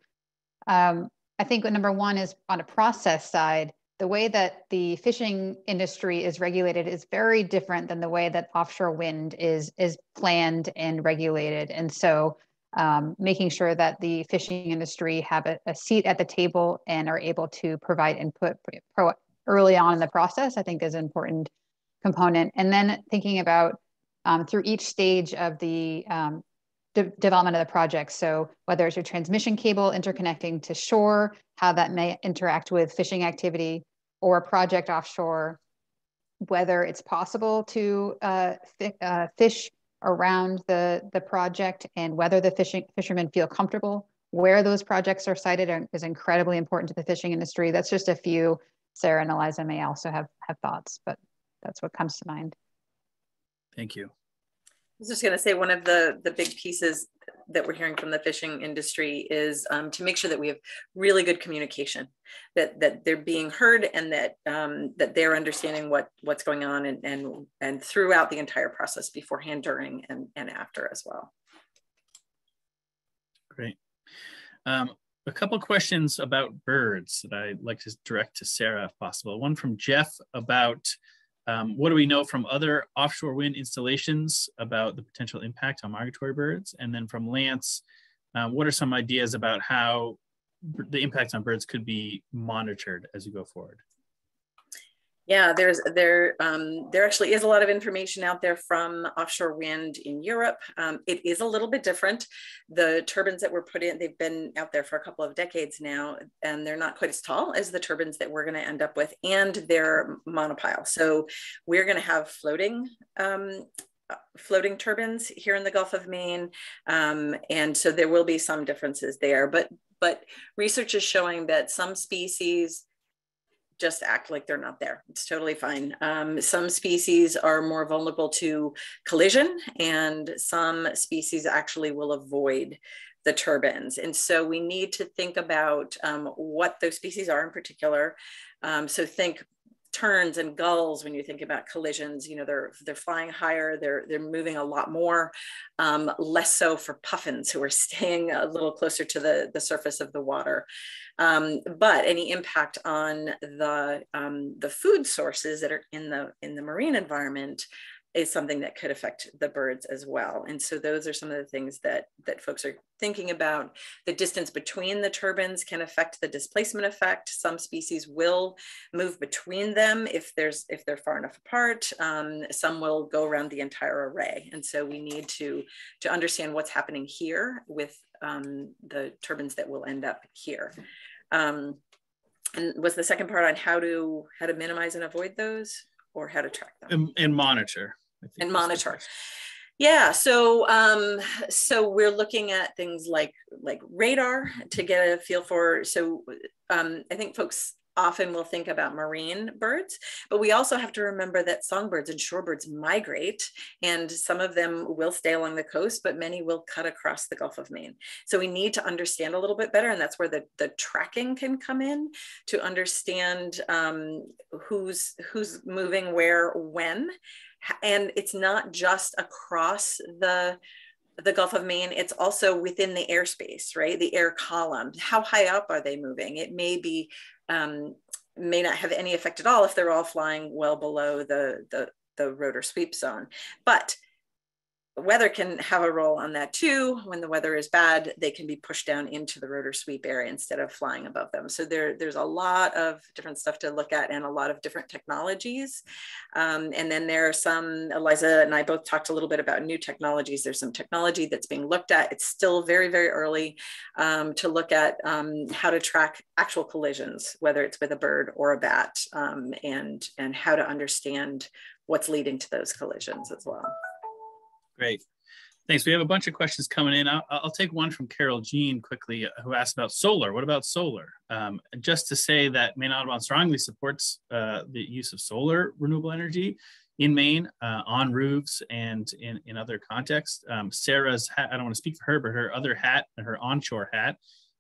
Um, I think number one is on a process side, the way that the fishing industry is regulated is very different than the way that offshore wind is is planned and regulated. And so um, making sure that the fishing industry have a, a, seat at the table and are able to provide input pro, early on in the process, I think is an important component. And then thinking about um, through each stage of the um, de- development of the project. So whether it's your transmission cable interconnecting to shore, how that may interact with fishing activity or a project offshore, whether it's possible to uh, fi- uh, fish around the, the project and whether the fishing fishermen feel comfortable where those projects are sited is incredibly important to the fishing industry. That's just a few. Sarah and Eliza may also have, have thoughts, but that's what comes to mind. Thank you I was just going to say one of the the big pieces that we're hearing from the fishing industry is um, to make sure that we have really good communication, that that they're being heard and that um, that they're understanding what what's going on and and and throughout the entire process, beforehand, during, and and after as well. Great. Um, a couple questions about birds that I'd like to direct to Sarah, if possible. One from Jeff about um, what do we know from other offshore wind installations about the potential impact on migratory birds? And then from Lance, uh, what are some ideas about how the impact on birds could be monitored as you go forward? Yeah, there's there um, there actually is a lot of information out there from offshore wind in Europe. Um, it is a little bit different. The turbines that were put in, they've been out there for a couple of decades now, and they're not quite as tall as the turbines that we're going to end up with, and they're monopile. So we're going to have floating um, floating turbines here in the Gulf of Maine. Um, and so there will be some differences there, but, but research is showing that some species just act like they're not there. It's totally fine. Um, some species are more vulnerable to collision, and some species actually will avoid the turbines. And so we need to think about um, what those species are in particular. Um, so think terns and gulls when you think about collisions you know they're they're flying higher they're they're moving a lot more um, less so for puffins who are staying a little closer to the the surface of the water. Um, but any impact on the um, the food sources that are in the in the marine environment is something that could affect the birds as well. And so those are some of the things that, that folks are thinking about. The distance between the turbines can affect the displacement effect. Some species will move between them if, there's, if they're far enough apart. Um, some will go around the entire array. And so we need to, to understand what's happening here with um, the turbines that will end up here. Um, and was the second part on how to how to minimize and avoid those or how to track them. And, and monitor and monitor. yeah so um so we're looking at things like like radar to get a feel for so um i think folks often we'll think about marine birds, but we also have to remember that songbirds and shorebirds migrate, and some of them will stay along the coast, but many will cut across the Gulf of Maine. So we need to understand a little bit better, and that's where the, the tracking can come in to understand um, who's who's moving where when. And it's not just across the the Gulf of Maine, it's also within the airspace, right? The air column. How high up are they moving? It may be um, may not have any effect at all if they're all flying well below the, the, the rotor sweep zone. But weather can have a role on that too. When the weather is bad, they can be pushed down into the rotor sweep area instead of flying above them. So there, there's a lot of different stuff to look at and a lot of different technologies. Um, and then there are some, Eliza and I both talked a little bit about new technologies. There's some technology that's being looked at. It's still very, very early um, to look at um, how to track actual collisions, whether it's with a bird or a bat, um, and, and how to understand what's leading to those collisions as well. Great. Thanks. We have a bunch of questions coming in. I'll, I'll take one from Carol Jean quickly, uh, who asked about solar. What about solar? Um, just to say that Maine Audubon strongly supports uh, the use of solar renewable energy in Maine uh, on roofs and in, in other contexts. Um, Sarah's hat, I don't want to speak for her, but her other hat, her onshore hat,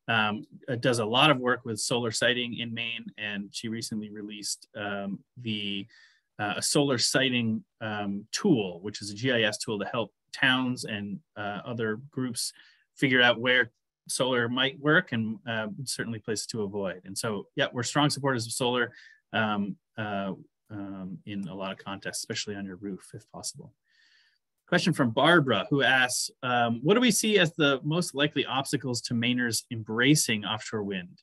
um, uh, does a lot of work with solar siting in Maine. And she recently released um, the uh, a solar siting um, tool, which is a GIS tool to help towns and uh, other groups figure out where solar might work and uh, certainly places to avoid. And so, yeah, we're strong supporters of solar um, uh, um, in a lot of contexts, especially on your roof, if possible. Question from Barbara, who asks, um, what do we see as the most likely obstacles to Mainers embracing offshore wind,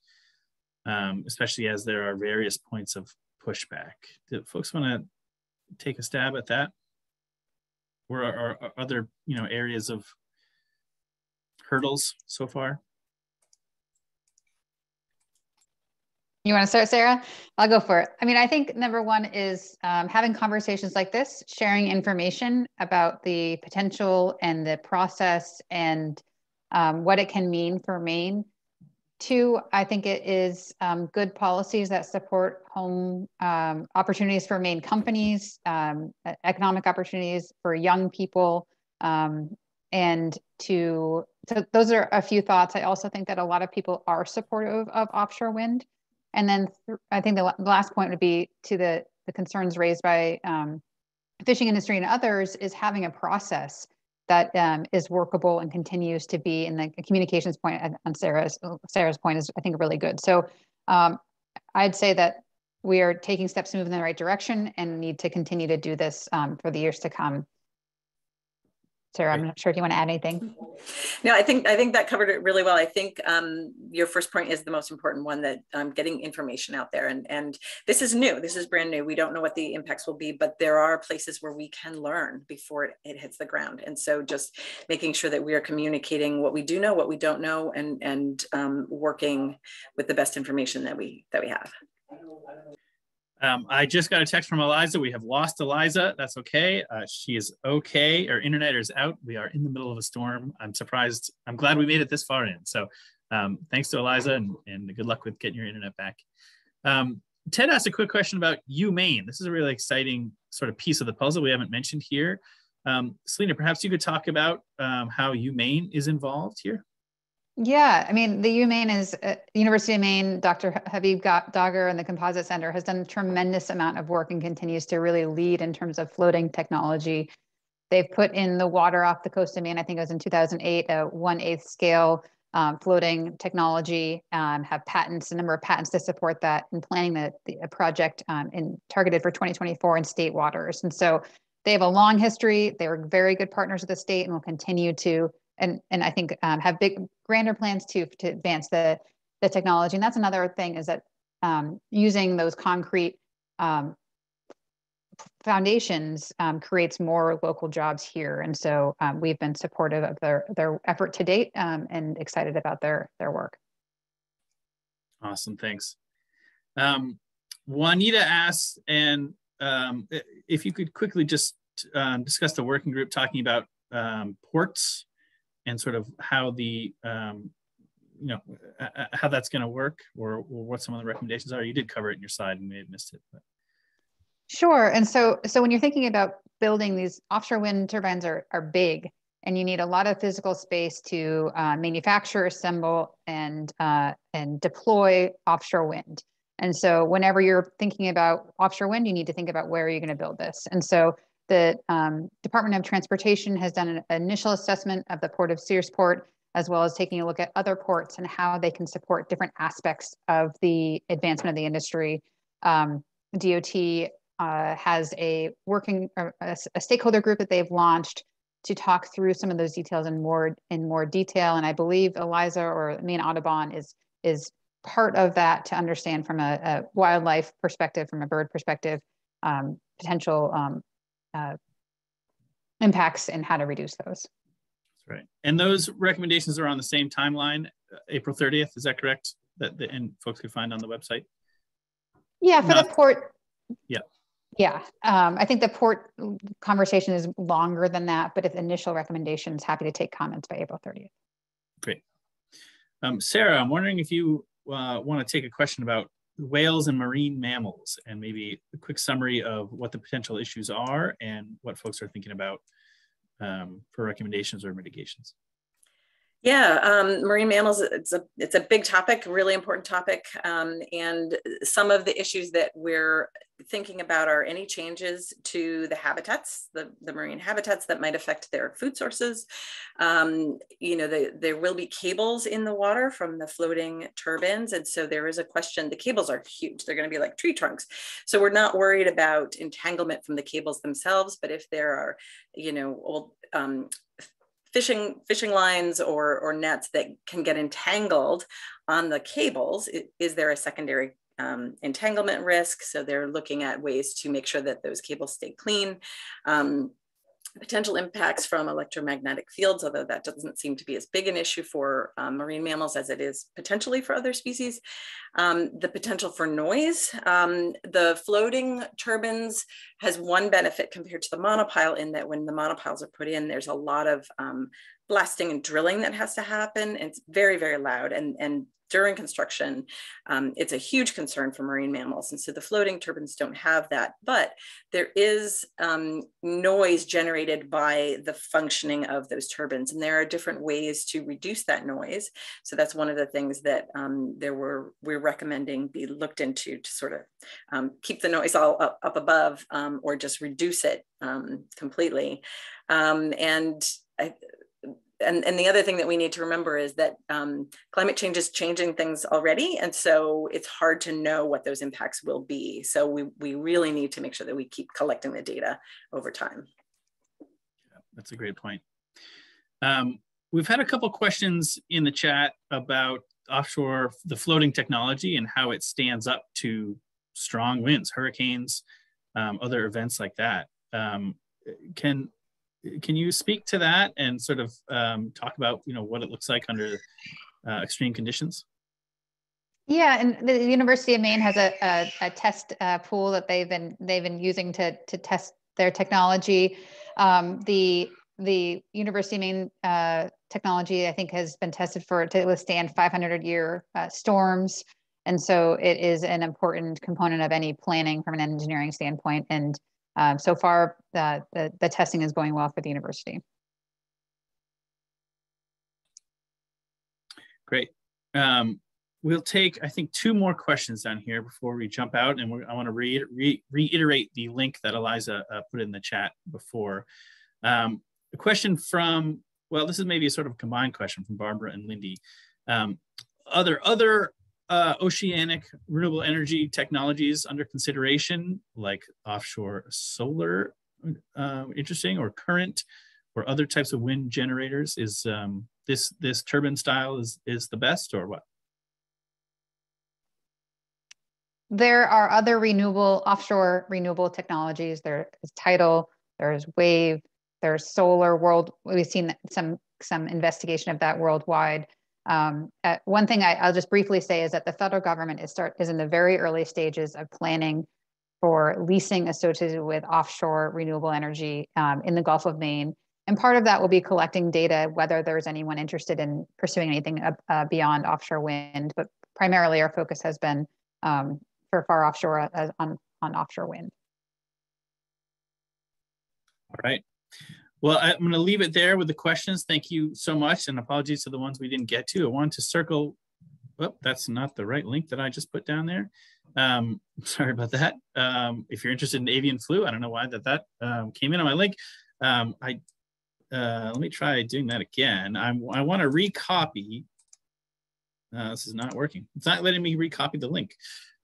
um, especially as there are various points of pushback. Do folks want to take a stab at that? Or are, are other you know areas of hurdles so far? You want to start, Sarah? I'll go for it. I mean, I think number one is um, having conversations like this, sharing information about the potential and the process and um, what it can mean for Maine Two, I think it is um, good policies that support home um, opportunities for Maine companies, um, economic opportunities for young people, um, and to so those are a few thoughts. I also think that a lot of people are supportive of offshore wind, and then th I think the, the, last point would be to the the concerns raised by um, fishing industry and others is having a process that um, is workable and continues to be in the communications point on Sarah's Sarah's point is I think really good. So um, I'd say that we are taking steps to move in the right direction and need to continue to do this um, for the years to come. Sarah, I'm not sure if you want to add anything. No, I think I think that covered it really well. I think um, your first point is the most important one that um, getting information out there, and and this is new. This is brand new. We don't know what the impacts will be, but there are places where we can learn before it, it hits the ground. And so, just making sure that we are communicating what we do know, what we don't know, and and um, working with the best information that we that we have. Um, I just got a text from Eliza. We have lost Eliza. That's okay. Uh, she is okay. Our internet is out. We are in the middle of a storm. I'm surprised. I'm glad we made it this far in. So um, thanks to Eliza and, and good luck with getting your internet back. Um, Ted asked a quick question about UMaine. This is a really exciting sort of piece of the puzzle we haven't mentioned here. Um, Celina, perhaps you could talk about um, how UMaine is involved here. Yeah, I mean, the UMaine is uh, University of Maine. Dr. Habib Dagher and the Composite Center has done a tremendous amount of work and continues to really lead in terms of floating technology. They've put in the water off the coast of Maine. I think it was in 2008, a one eighth scale um, floating technology. Um, have patents, a number of patents to support that, and planning the, the project um, in targeted for 2024 in state waters. And so they have a long history. They are very good partners of the state, and will continue to and and I think um, have big grander plans to to advance the the technology. And that's another thing is that um, using those concrete um, foundations um, creates more local jobs here. And so um, we've been supportive of their their effort to date um, and excited about their their work. Awesome, thanks. Juanita asks, and if you could quickly just discuss the working group talking about ports and sort of how the um, you know how that's going to work or, or, what some of the recommendations are. You did cover it in your slide. And may have missed it but. sure. And so so when you're thinking about building these offshore wind turbines are, are big and you need a lot of physical space to uh, manufacture assemble and uh, and deploy offshore wind. And so whenever you're thinking about offshore wind you need to think about where are you going to build this. And so the um, Department of Transportation has done an initial assessment of the Port of Searsport, as well as taking a look at other ports and how they can support different aspects of the advancement of the industry. Um, DOT uh, has a working a, a, stakeholder group that they've launched to talk through some of those details in more in more detail. And I believe Eliza or Maine Audubon is is part of that to understand from a, a wildlife perspective, from a bird perspective, um, potential um, uh, impacts and how to reduce those. That's right. And those recommendations are on the same timeline, uh, April 30th. Is that correct? That the, and folks could find on the website. Yeah, for Not, the port. Yeah. Yeah, um, I think the port conversation is longer than that, but if initial recommendations, happy to take comments by April 30th. Great. Um, Sarah, I'm wondering if you uh, want to take a question about whales and marine mammals and maybe a quick summary of what the potential issues are and what folks are thinking about um, for recommendations or mitigations. Yeah, um, marine mammals, it's a, it's a big topic, really important topic. Um, and some of the issues that we're thinking about are any changes to the habitats, the, the marine habitats that might affect their food sources. Um, you know, the, there will be cables in the water from the floating turbines. And so there is a question, the cables are huge. They're gonna be like tree trunks. So we're not worried about entanglement from the cables themselves, but if there are, you know, old um, fishing fishing lines or or nets that can get entangled on the cables is there a secondary um, entanglement risk? So they're looking at ways to make sure that those cables stay clean. Um, potential impacts from electromagnetic fields, although that doesn't seem to be as big an issue for um, marine mammals as it is potentially for other species. Um, the potential for noise. Um, the floating turbines has one benefit compared to the monopile in that when the monopiles are put in, there's a lot of um, blasting and drilling that has to happen. It's very, very loud and, and during construction, um, it's a huge concern for marine mammals. And so the floating turbines don't have that, but there is um, noise generated by the functioning of those turbines. And there are different ways to reduce that noise. So that's one of the things that um, there were, we're recommending be looked into to sort of um, keep the noise all up, up above um, or just reduce it um, completely. and I, and, and the other thing that we need to remember is that um, climate change is changing things already. And so it's hard to know what those impacts will be. So we, we really need to make sure that we keep collecting the data over time. Yeah, that's a great point. Um, we've had a couple questions in the chat about offshore, the floating technology and how it stands up to strong winds, hurricanes, um, other events like that. Um, can can you speak to that and sort of um, talk about you know what it looks like under uh, extreme conditions? Yeah, and the University of Maine has a, a, a test uh, pool that they've been they've been using to to test their technology. Um, the the University of Maine uh, technology, I think, has been tested for to withstand 500 year uh, storms, and so it is an important component of any planning from an engineering standpoint. And um, so far, the, the, the testing is going well for the university. Great. Um, we'll take, I think, two more questions down here before we jump out. And I want to re re reiterate the link that Eliza uh, put in the chat before. Um, a question from, well, this is maybe a sort of combined question from Barbara and Lindy. Um, other other uh, oceanic renewable energy technologies under consideration, like offshore solar, uh, interesting, or current, or other types of wind generators? Is um, this this turbine style is is the best, or what? There are other renewable offshore renewable technologies. There is tidal. There's wave. There's solar. World. We've seen some some investigation of that worldwide. Um, uh, one thing I, will just briefly say is that the federal government is start is in the very early stages of planning for leasing associated with offshore renewable energy um, in the Gulf of Maine. And part of that will be collecting data, whether there's anyone interested in pursuing anything uh, uh beyond offshore wind. But primarily, our focus has been um, for far offshore uh, on, on offshore wind. All right. Well, I'm going to leave it there with the questions. Thank you so much. And apologies to the ones we didn't get to. I wanted to circle. Oh, that's not the right link that I just put down there. Um, sorry about that. Um, if you're interested in avian flu, I don't know why that that um, came in on my link. Um, I uh, let me try doing that again. I'm, I want to recopy. Uh, this is not working. It's not letting me recopy the link.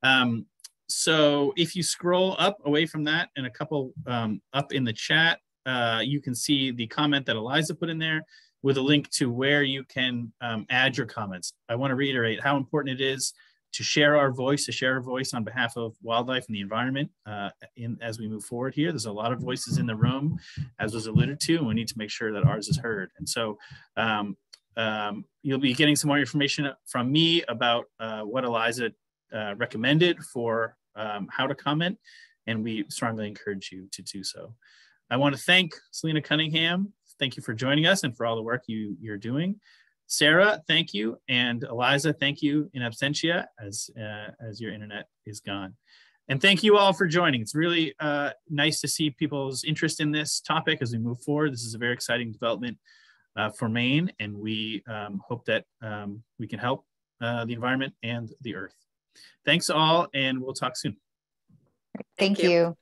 Um, so if you scroll up away from that and a couple um, up in the chat, uh, you can see the comment that Eliza put in there with a link to where you can um, add your comments. I want to reiterate how important it is to share our voice, to share our voice on behalf of wildlife and the environment uh, in, as we move forward here. There's a lot of voices in the room, as was alluded to, and we need to make sure that ours is heard. And so um, um, you'll be getting some more information from me about uh, what Eliza uh, recommended for um, how to comment, and we strongly encourage you to do so. I want to thank Celina Cunningham. Thank you for joining us and for all the work you, you're doing. Sarah, thank you. And Eliza, thank you in absentia as, uh, as your internet is gone. And thank you all for joining. It's really uh, nice to see people's interest in this topic as we move forward. This is a very exciting development uh, for Maine, and we um, hope that um, we can help uh, the environment and the earth. Thanks all, and we'll talk soon. Thank, thank you. you.